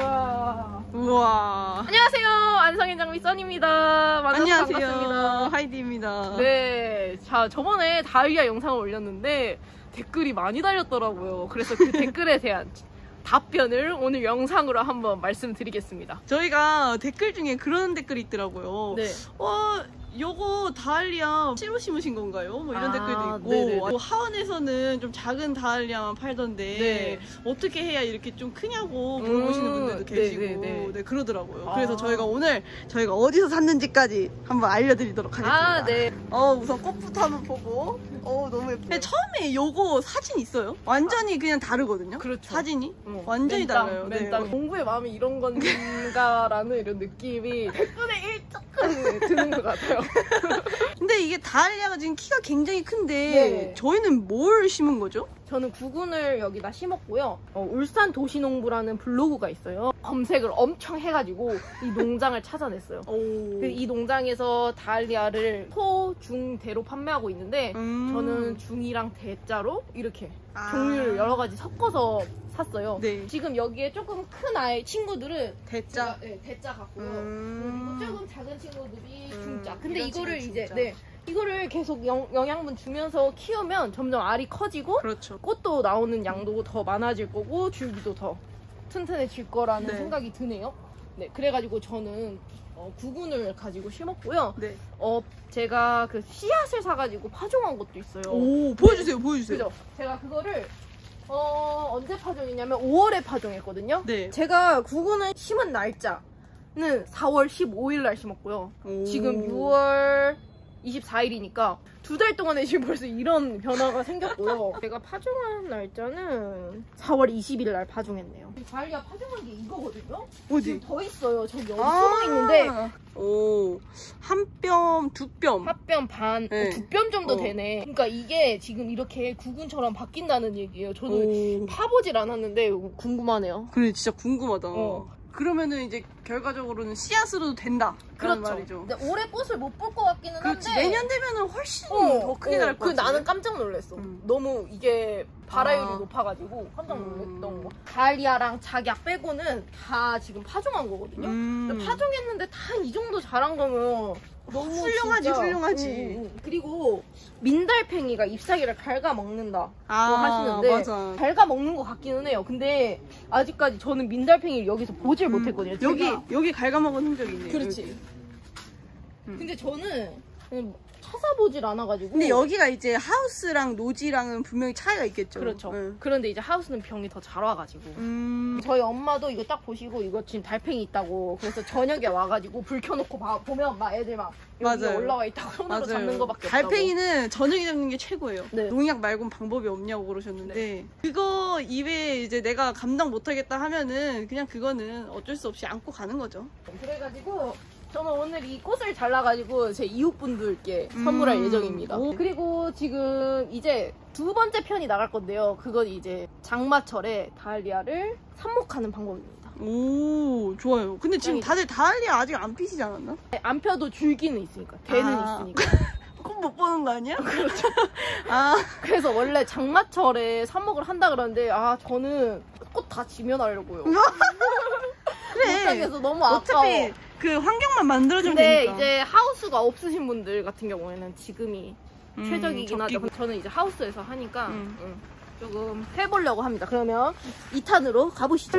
와. 우와. 안녕하세요. 안성인 장미. 만나서 안녕하세요. 반갑습니다. 하이디입니다. 네. 자, 저번에 다이아 영상을 올렸는데 댓글이 많이 달렸더라고요. 그래서 그 댓글에 대한 답변을 오늘 영상으로 한번 말씀드리겠습니다. 저희가 댓글 중에 그런 댓글이 있더라고요. 네. 와, 요거 다알리아 새로 심으신 건가요? 뭐 이런 아, 댓글도 있고 네네네. 뭐 하원에서는 좀 작은 다알리아만 팔던데 네. 어떻게 해야 이렇게 좀 크냐고 음, 물어보시는 분들도 계시고 네네네. 네, 그러더라고요. 아. 그래서 저희가 오늘 저희가 어디서 샀는지까지 한번 알려드리도록 하겠습니다. 아, 네. 어 우선 꽃부터 한번 보고 어 너무. 근데 처음에 요거 사진 있어요? 완전히 그냥 다르거든요. 그렇죠. 사진이 어, 완전히 맨땅, 달라요. 네. 맨땅. 공부의 마음이 이런 건가라는 이런 느낌이 댓글에 일적한 드는 것 같아요. 근데 이게 다알리아가 지금 키가 굉장히 큰데 네. 저희는 뭘 심은 거죠? 저는 구근을 여기다 심었고요. 어, 울산 도시농부라는 블로그가 있어요. 검색을 엄청 해가지고 이 농장을 찾아냈어요. 오. 그이 농장에서 다알리아를 소, 중, 대로 판매하고 있는데 음. 저는 중이랑 대자로 이렇게 아. 종류를 여러 가지 섞어서 샀어요. 네. 지금 여기에 조금 큰 아이 친구들은 대짜. 제가, 네, 대자 같고요. 음. 그리고 조금 작은 친구들이 음, 중짜. 근데 이거를 이제. 네 이거를 계속 영, 영양분 주면서 키우면 점점 알이 커지고 그렇죠. 꽃도 나오는 양도 더 많아질 거고 줄기도 더 튼튼해질 거라는 네. 생각이 드네요. 네, 그래가지고 저는 어, 구근을 가지고 심었고요. 네. 어, 제가 그 씨앗을 사가지고 파종한 것도 있어요. 오, 보여주세요, 보여주세요. 그죠? 제가 그거를 어, 언제 파종했냐면 5월에 파종했거든요. 네. 제가 구근을 심은 날짜는 4월 15일 날 심었고요. 오. 지금 6월 24일이니까 두 달 동안에 지금 벌써 이런 변화가 생겼고요. 제가 파종한 날짜는 4월 20일 날 파종했네요. 과일이가 파종한 게 이거거든요. 어디? 더 있어요. 저기 여기 아. 숨어 있는데 오, 한 뼘, 두 뼘. 팥병 반, 네. 두뼘 정도 어. 되네. 그러니까 이게 지금 이렇게 구근처럼 바뀐다는 얘기예요. 저는 오. 파보질 않았는데 궁금하네요. 그래, 진짜 궁금하다. 어. 그러면은 이제 결과적으로는 씨앗으로도 된다. 그렇죠. 말이죠. 근데 올해 꽃을 못 볼 것 같기는 그렇지. 한데 내년 되면은 훨씬 어, 더 크게 어, 날그것 같아. 나는 깜짝 놀랐어. 음. 너무 이게 발화율이 아. 높아가지고 깜짝 놀랐던 음. 거. 가을리아랑 작약 빼고는 다 지금 파종한 거거든요. 음. 파종했는데 다 이 정도 자란 거면 너무 훌륭하지, 진짜- 훌륭하지. 응. 그리고 민달팽이가 잎사귀를 갉아 먹는다. 아, 고 하시는데 맞아. 갉아 먹는 것 같기는 해요. 근데 아직까지 저는 민달팽이를 여기서 보질 음, 못했거든요. 여기, 제가. 여기 갉아먹은 흔적이 있네. 그렇지. 여기. 음. 근데 저는 찾아보질 않아가지고. 근데 여기가 이제 하우스랑 노지랑은 분명히 차이가 있겠죠. 그렇죠. 응. 그런데 이제 하우스는 병이 더 잘 와가지고. 음. 저희 엄마도 이거 딱 보시고 이거 지금 달팽이 있다고 그래서 저녁에 와가지고 불 켜놓고 막 보면 막 애들 막 여기 맞아요. 올라와 있다고 손으로 잡는 거밖에. 달팽이는 저녁에 잡는 게 최고예요. 네. 농약 말고는 방법이 없냐고 그러셨는데 그거 이외에 이제 내가 감당 못하겠다 하면은 그냥 그거는 어쩔 수 없이 안고 가는 거죠. 그래가지고 저는 오늘 이 꽃을 잘라가지고 제 이웃분들께 음. 선물할 예정입니다. 오. 그리고 지금 이제 두 번째 편이 나갈 건데요. 그건 이제 장마철에 다알리아를 삽목하는 방법입니다. 오 좋아요. 근데 지금 짱이다. 다들 다알리아 아직 안 피시지 않았나? 안 펴도 줄기는 있으니까 대는 아. 있으니까. 꽃못 보는 거 아니야? 그렇죠. 아 그래서 원래 장마철에 삽목을 한다 그러는데 아 저는 꽃 다 지면 하려고요. 그래. 못하겠어 너무 아까워. 어차피 그 환경만 만들어주면 근데 되니까. 이제 하우스가 없으신 분들 같은 경우에는 지금이 음, 최적이긴 하죠. 적기고. 저는 이제 하우스에서 하니까 음. 음, 조금 해보려고 합니다. 그러면 2탄으로 가보시죠.